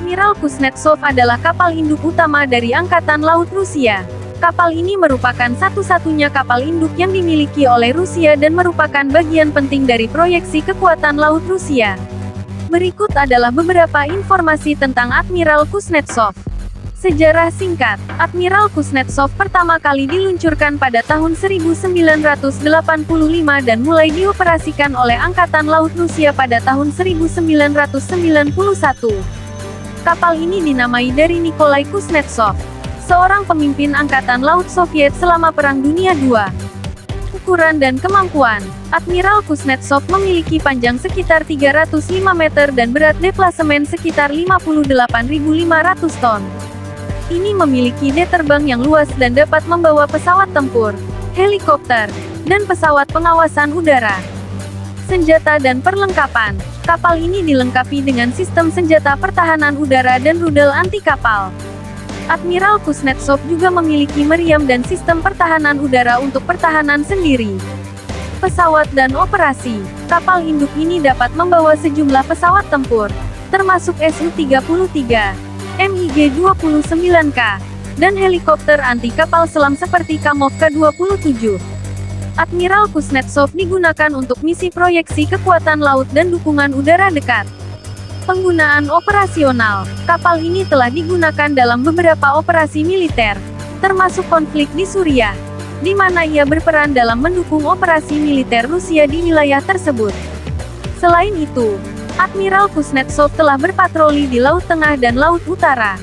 Admiral Kuznetsov adalah kapal induk utama dari Angkatan Laut Rusia. Kapal ini merupakan satu-satunya kapal induk yang dimiliki oleh Rusia dan merupakan bagian penting dari proyeksi kekuatan laut Rusia. Berikut adalah beberapa informasi tentang Admiral Kuznetsov. Sejarah singkat, Admiral Kuznetsov pertama kali diluncurkan pada tahun 1985 dan mulai dioperasikan oleh Angkatan Laut Rusia pada tahun 1991. Kapal ini dinamai dari Nikolai Kuznetsov, seorang pemimpin Angkatan Laut Soviet selama Perang Dunia II. Ukuran dan kemampuan, Admiral Kuznetsov memiliki panjang sekitar 305 meter dan berat deplasemen sekitar 58.500 ton. Ini memiliki D terbang yang luas dan dapat membawa pesawat tempur, helikopter, dan pesawat pengawasan udara. Senjata dan perlengkapan. Kapal ini dilengkapi dengan sistem senjata pertahanan udara dan rudal anti kapal. Admiral Kuznetsov juga memiliki meriam dan sistem pertahanan udara untuk pertahanan sendiri. Pesawat dan operasi. Kapal induk ini dapat membawa sejumlah pesawat tempur, termasuk Su-33. MiG-29K, dan helikopter anti kapal selam seperti Kamov K-27. Admiral Kuznetsov digunakan untuk misi proyeksi kekuatan laut dan dukungan udara dekat. Penggunaan operasional, kapal ini telah digunakan dalam beberapa operasi militer, termasuk konflik di Suriah, di mana ia berperan dalam mendukung operasi militer Rusia di wilayah tersebut. Selain itu, Admiral Kuznetsov telah berpatroli di Laut Tengah dan Laut Utara.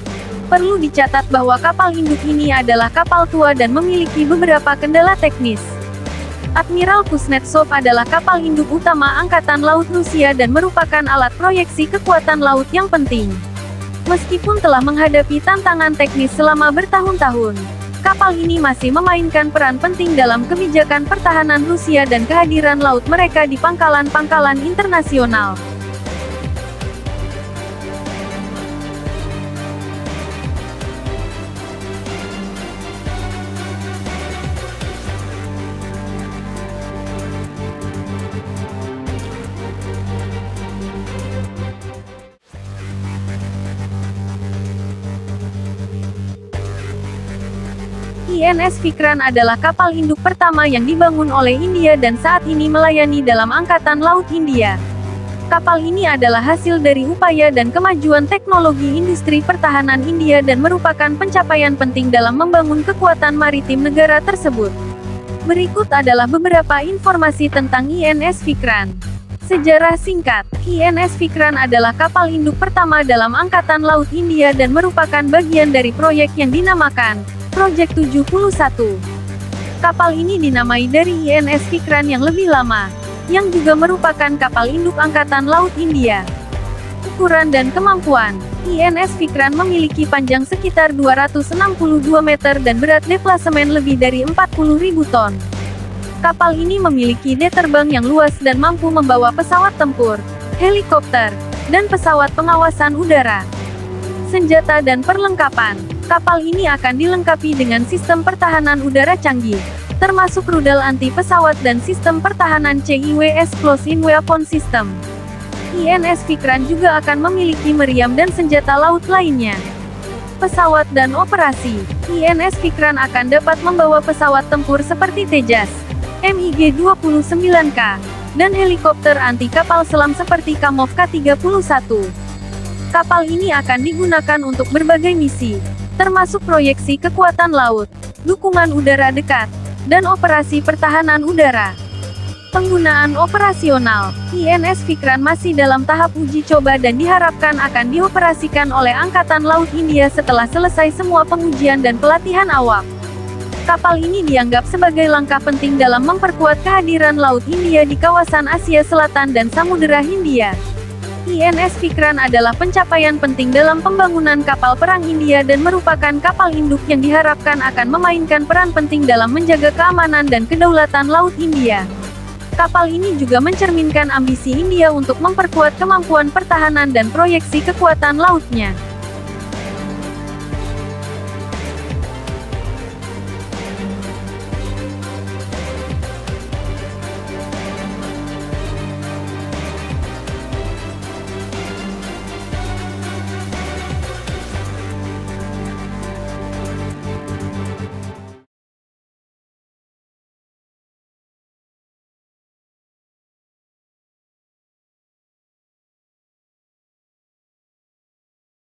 Perlu dicatat bahwa kapal induk ini adalah kapal tua dan memiliki beberapa kendala teknis. Admiral Kuznetsov adalah kapal induk utama Angkatan Laut Rusia dan merupakan alat proyeksi kekuatan laut yang penting. Meskipun telah menghadapi tantangan teknis selama bertahun-tahun, kapal ini masih memainkan peran penting dalam kebijakan pertahanan Rusia dan kehadiran laut mereka di pangkalan-pangkalan internasional. INS Vikran adalah kapal induk pertama yang dibangun oleh India dan saat ini melayani dalam Angkatan Laut India. Kapal ini adalah hasil dari upaya dan kemajuan teknologi industri pertahanan India dan merupakan pencapaian penting dalam membangun kekuatan maritim negara tersebut. Berikut adalah beberapa informasi tentang INS Vikran. Sejarah singkat, INS Vikran adalah kapal induk pertama dalam Angkatan Laut India dan merupakan bagian dari proyek yang dinamakan Project 71. Kapal ini dinamai dari INS Vikran yang lebih lama, yang juga merupakan kapal induk Angkatan Laut India. Ukuran dan kemampuan, INS Vikran memiliki panjang sekitar 262 meter dan berat deplasemen lebih dari 40.000 ton. Kapal ini memiliki D terbang yang luas dan mampu membawa pesawat tempur, helikopter, dan pesawat pengawasan udara. Senjata dan perlengkapan Kapal ini akan dilengkapi dengan sistem pertahanan udara canggih, termasuk rudal anti pesawat dan sistem pertahanan CIWS Close-in Weapon System. INS Vikran juga akan memiliki meriam dan senjata laut lainnya. Pesawat dan operasi, INS Vikran akan dapat membawa pesawat tempur seperti Tejas, MiG-29K, dan helikopter anti kapal selam seperti Kamov K-31. Kapal ini akan digunakan untuk berbagai misi, termasuk proyeksi kekuatan laut, dukungan udara dekat, dan operasi pertahanan udara. Penggunaan operasional, INS Vikran masih dalam tahap uji coba dan diharapkan akan dioperasikan oleh Angkatan Laut India setelah selesai semua pengujian dan pelatihan awak. Kapal ini dianggap sebagai langkah penting dalam memperkuat kehadiran Laut India di kawasan Asia Selatan dan Samudera Hindia. INS Vikran adalah pencapaian penting dalam pembangunan kapal perang India dan merupakan kapal induk yang diharapkan akan memainkan peran penting dalam menjaga keamanan dan kedaulatan Laut India. Kapal ini juga mencerminkan ambisi India untuk memperkuat kemampuan pertahanan dan proyeksi kekuatan lautnya.